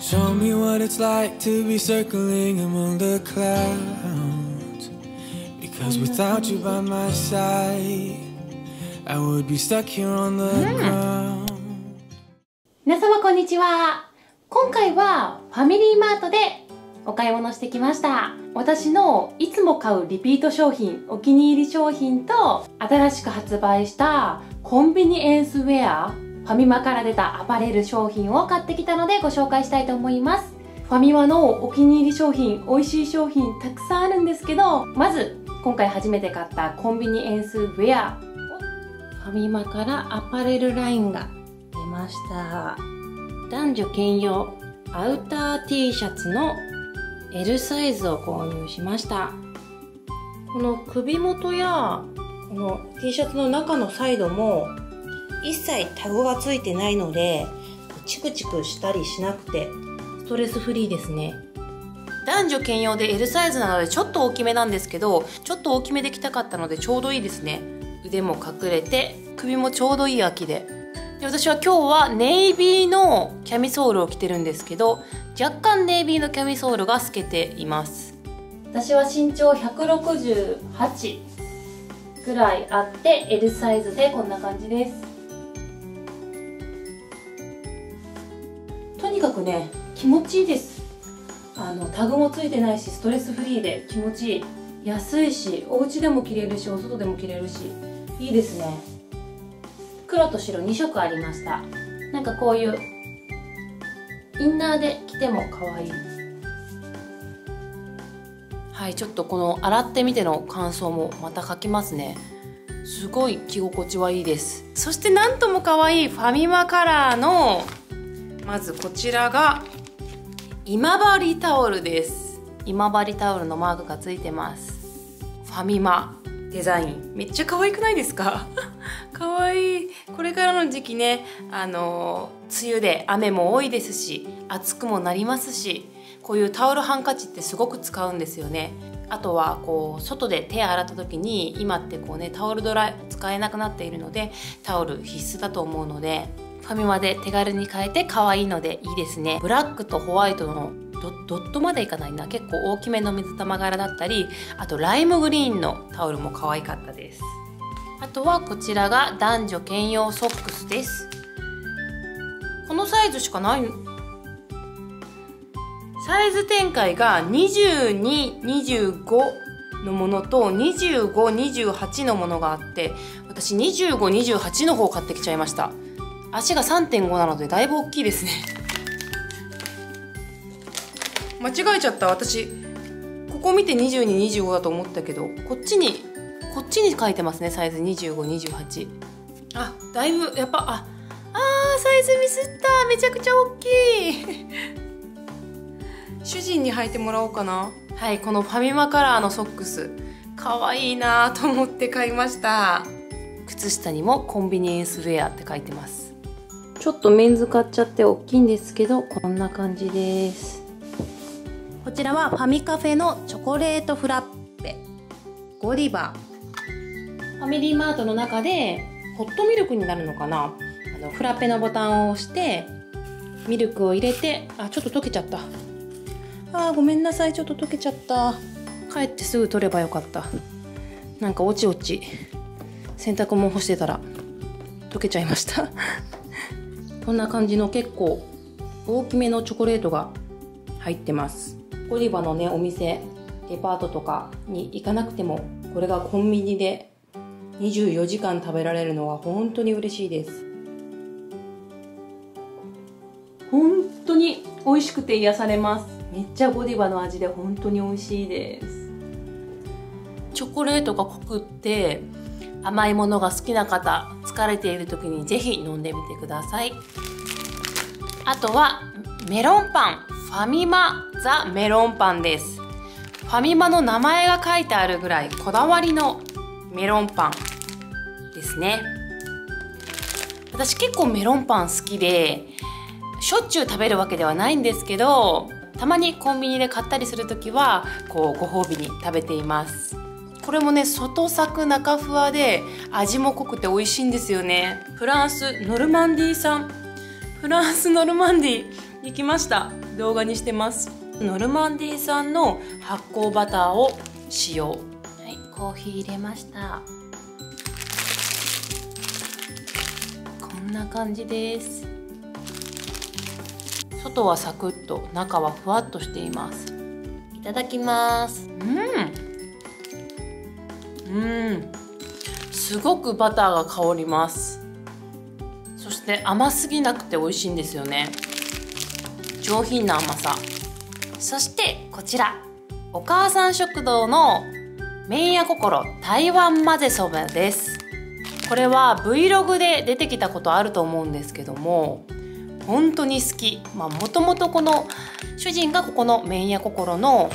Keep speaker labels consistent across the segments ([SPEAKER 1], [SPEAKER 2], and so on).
[SPEAKER 1] Show me what it's like to be circling among the clouds. Because without you by my side, I would be stuck here on the ground.
[SPEAKER 2] 皆様こんにちは今回はファミリーマートでお買い物してきました私のいつも買うリピート商品お気に入り商品と新しく発売したコンビニエンスウェアファミマから出たアパレル商品を買ってきたのでご紹介したいと思います。ファミマのお気に入り商品美味しい商品たくさんあるんですけどまず今回初めて買ったコンビニエンスウェア。ファミマからアパレルラインが出ました。男女兼用アウター T シャツの L サイズを購入しました。この首元やこの T シャツの中のサイドも一切タグがついてないのでチクチクしたりしなくてストレスフリーですね。男女兼用で L サイズなのでちょっと大きめなんですけどちょっと大きめで着たかったのでちょうどいいですね。腕も隠れて首もちょうどいい秋で。で私は今日はネイビーのキャミソールを着てるんですけど若干ネイビーのキャミソールが透けています。私は身長168ぐらいあって L サイズでこんな感じですかくね気持ちいいです。あのタグもついてないしストレスフリーで気持ちいい。安いしお家でも着れるしお外でも着れるしいいですね。黒と白2色ありました。なんかこういうインナーで着ても可愛い。はいちょっとこの洗ってみての感想もまた書きますね。すごい着心地はいいです。そしてなんとも可愛いファミマカラーのまずこちらが今治タオルです。今治タオルのマークがついてます。ファミマデザイン。めっちゃ可愛くないですか？可愛い。これからの時期ねあの梅雨で雨も多いですし暑くもなりますしこういうタオルハンカチってすごく使うんですよね。あとはこう外で手洗った時に今ってこうねタオルドライ使えなくなっているのでタオル必須だと思うのでファミマで手軽に買えて可愛いのでいいですね。ブラックとホワイトのドットまでいかないな。結構大きめの水玉柄だったりあとライムグリーンのタオルも可愛かったです。あとはこちらが男女兼用ソックスです。このサイズしかないサイズ展開が2225のものと2528のものがあって私2528の方を買ってきちゃいました。足が3.5なのでだいぶ大きいですね。間違えちゃった。私ここ見て2225だと思ったけどこっちにこっちに書いてますねサイズ。2528あだいぶやっぱああーサイズミスった。めちゃくちゃ大きい。主人に履いてもらおうかな。はいこのファミマカラーのソックス。かわいいなと思って買いました。靴下にもコンビニエンスウェアって書いてますちょっとメンズ買っちゃって大きいんですけどこんな感じです。こちらはファミカフェのチョコレートフラッペ。ゴディバ。ファミリーマートの中でホットミルクになるのかな。あのフラペのボタンを押してミルクを入れてあちょっと溶けちゃった。あーごめんなさい。ちょっと溶けちゃった。帰ってすぐ取ればよかった。なんかおちおち。洗濯物干してたら溶けちゃいました。こんな感じの結構大きめのチョコレートが入ってます。ゴディバのねお店デパートとかに行かなくてもこれがコンビニで24時間食べられるのは本当に嬉しいです。本当に美味しくて癒されます。めっちゃゴディバの味で本当に美味しいです。チョコレートが濃くって甘いものが好きな方疲れている時にぜひ飲んでみてください。あとはメロンパン。ファミマザメロンパンです。ファミマの名前が書いてあるぐらいこだわりのメロンパンですね。私結構メロンパン好きでしょっちゅう食べるわけではないんですけどたまにコンビニで買ったりする時はこうご褒美に食べています。これもね外サク中ふわで味も濃くて美味しいんですよね。フランスノルマンディー産フランスノルマンディー行きました。動画にしてます。ノルマンディー産の発酵バターを使用。はいコーヒー入れました。こんな感じです。外はサクッと中はふわっとしています。いただきます。うんうん。すごくバターが香ります。そして甘すぎなくて美味しいんですよね。上品な甘さ。そしてこちら。お母さん食堂の麺屋心台湾混ぜそばです。これは Vlog で出てきたことあると思うんですけども本当に好き。まあもともとこの主人がここの麺屋心の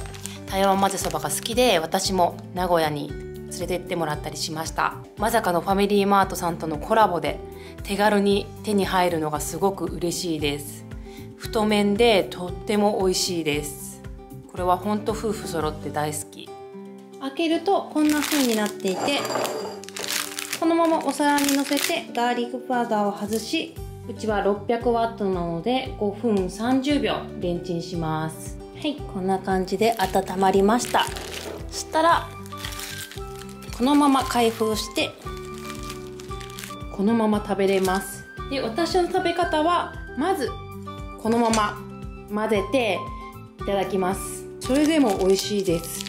[SPEAKER 2] 台湾混ぜそばが好きで私も名古屋に連れてってもらったりしました。まさかのファミリーマートさんとのコラボで手軽に手に入るのがすごく嬉しいです。太麺でとっても美味しいです。これはほんと夫婦揃って大好き。開けるとこんな風になっていてこのままお皿にのせてガーリックパウダーを外しうちは600ワットなので5分30秒レンチンします。はいこんな感じで温まりました。そしたらこのまま開封してこのまま食べれます。で私の食べ方はまずこのまま混ぜていただきます。それでも美味しいです。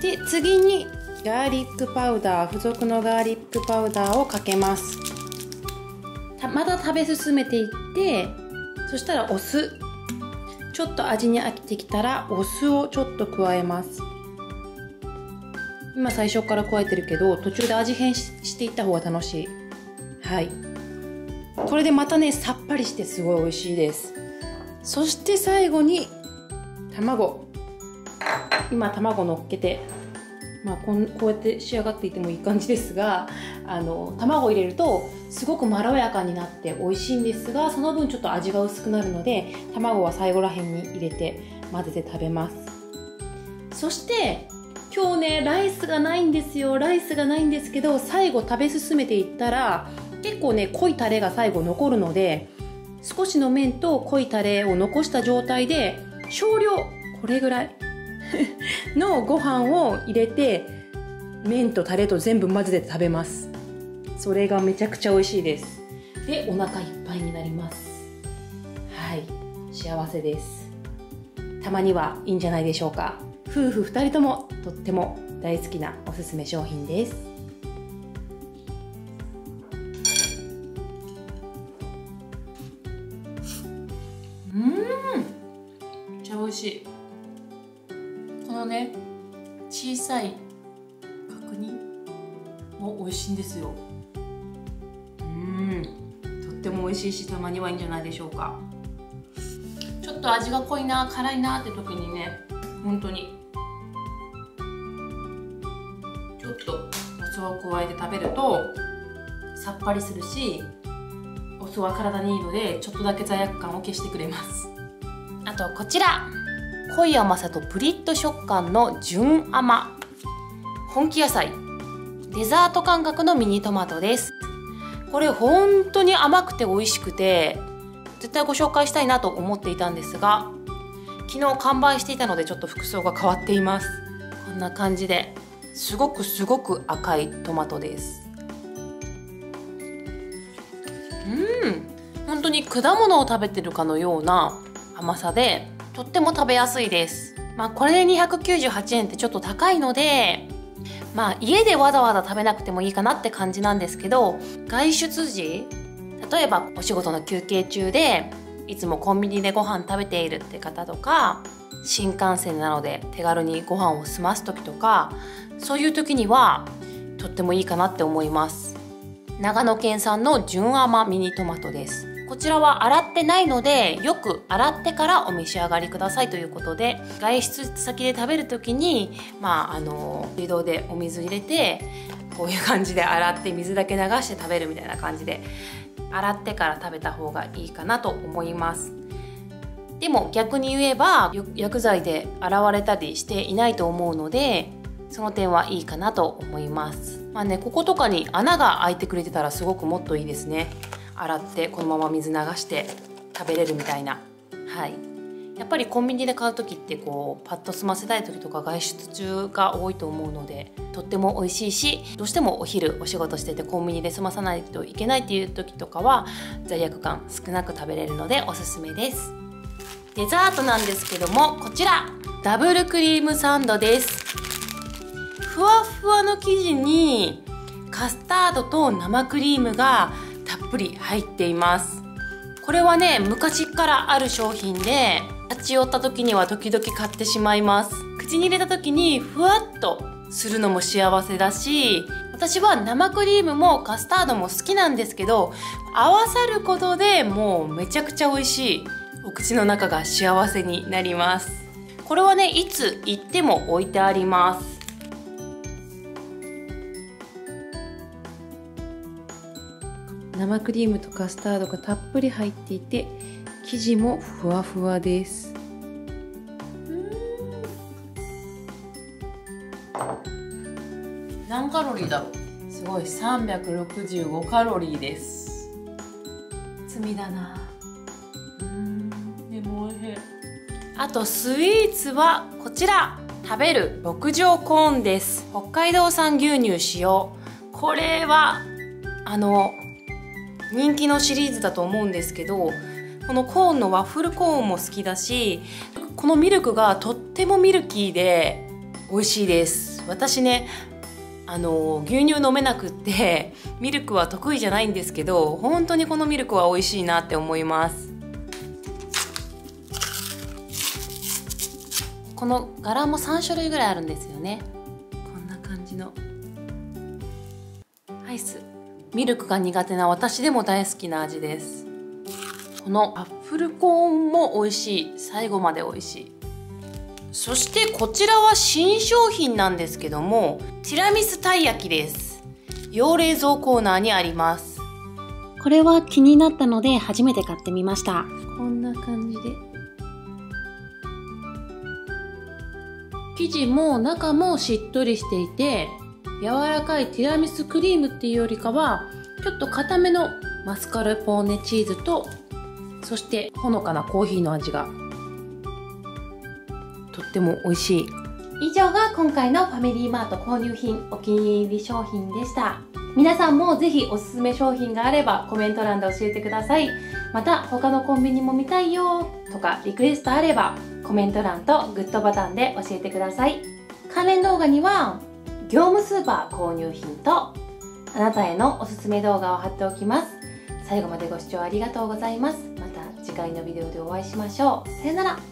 [SPEAKER 2] で次にガーリックパウダー付属のガーリックパウダーをかけます。また食べ進めていってそしたらお酢。ちょっと味に飽きてきたらお酢をちょっと加えます。今最初から加えてるけど途中で味変していった方が楽しい。はい。これでまたねさっぱりしてすごい美味しいです。そして最後に卵。今卵乗っけてまあ、こんこうやって仕上がっていてもいい感じですがあの卵入れるとすごくまろやかになって美味しいんですがその分ちょっと味が薄くなるので卵は最後らへんに入れて混ぜて食べます。そして今日ねライスがないんですよ。ライスがないんですけど最後食べ進めていったら結構ね濃いタレが最後残るので少しの麺と濃いタレを残した状態で少量これぐらい のご飯を入れて麺とタレと全部混ぜて食べます。それがめちゃくちゃ美味しいです。でお腹いっぱいになります。はい。幸せです。たまにはいいんじゃないでしょうか。夫婦2人ともとっても大好きなおすすめ商品です。うん。めっちゃ美味しい。このね小さい角煮も美味しいんですよ。うん。とっても美味しいしたまにはいいんじゃないでしょうか。ちょっと味が濃いな辛いなって時にね本当に酢を加えて食べるとさっぱりするしお酢は体にいいのでちょっとだけ罪悪感を消してくれます。あとこちら。濃い甘さとプリッと食感の純甘。本気野菜。デザート感覚のミニトマトです。これ本当に甘くて美味しくて絶対ご紹介したいなと思っていたんですが昨日完売していたのでちょっと服装が変わっています。こんな感じで。すごくすごく赤いトマトです。うん。本当に果物を食べてるかのような甘さでとっても食べやすいです。まあこれで298円ってちょっと高いのでまあ家でわざわざ食べなくてもいいかなって感じなんですけど外出時例えばお仕事の休憩中でいつもコンビニでご飯食べているって方とか新幹線なので手軽にご飯を済ます時とかそういう時にはとってもいいかなって思います。長野県産の純甘ミニトマトです。こちらは洗ってないのでよく洗ってからお召し上がりくださいということで外出先で食べる時にまああの水道でお水入れてこういう感じで洗って水だけ流して食べるみたいな感じで洗ってから食べた方がいいかなと思います。でも逆に言えば薬剤で洗われたりしていないと思うのでその点はいいかなと思います。まあねこことかに穴が開いてくれてたらすごくもっといいですね。洗ってこのまま水流して食べれるみたいな。はい。やっぱりコンビニで買う時ってこうパッと済ませたい時とか外出中が多いと思うのでとっても美味しいしどうしてもお昼お仕事しててコンビニで済まさないといけないっていう時とかは罪悪感少なく食べれるのでおすすめです。デザートなんですけどもこちら。ダブルクリームサンドです。ふわふわの生地にカスタードと生クリームがたっぷり入っています。これはね昔からある商品で立ち寄った時には時々買ってしまいます。口に入れた時にふわっとするのも幸せだし私は生クリームもカスタードも好きなんですけど合わさることでもうめちゃくちゃ美味しいお口の中が幸せになります。これはねいつ行っても置いてあります。生クリームとカスタードがたっぷり入っていて生地もふわふわです。何カロリーだろう？すごい365カロリーです。罪だな。あとスイーツはこちら。食べる牧場コーンです。北海道産牛乳使用。これはあの人気のシリーズだと思うんですけどこのコーンのワッフルコーンも好きだしこのミルクがとってもミルキーで美味しいです。私ねあの牛乳飲めなくってミルクは得意じゃないんですけど本当にこのミルクは美味しいなって思います。この柄も3種類ぐらいあるんですよね。こんな感じのアイス。ミルクが苦手な私でも大好きな味です。このアップルコーンも美味しい。最後まで美味しい。そしてこちらは新商品なんですけどもティラミスたい焼きです。洋冷蔵コーナーにあります。
[SPEAKER 3] これは気になったので初めて買ってみました。
[SPEAKER 2] こんな感じで。生地も中もしっとりしていて柔らかいティラミスクリームっていうよりかはちょっと固めのマスカルポーネチーズとそしてほのかなコーヒーの味がとっても美味しい。以上が今回のファミリーマート購入品お気に入り商品でした。皆さんもぜひおすすめ商品があればコメント欄で教えてください。また他のコンビニも見たいよとかリクエストあればコメント欄とグッドボタンで教えてください。関連動画には業務スーパー購入品とあなたへのおすすめ動画を貼っておきます。最後までご視聴ありがとうございます。また次回のビデオでお会いしましょう。さよなら。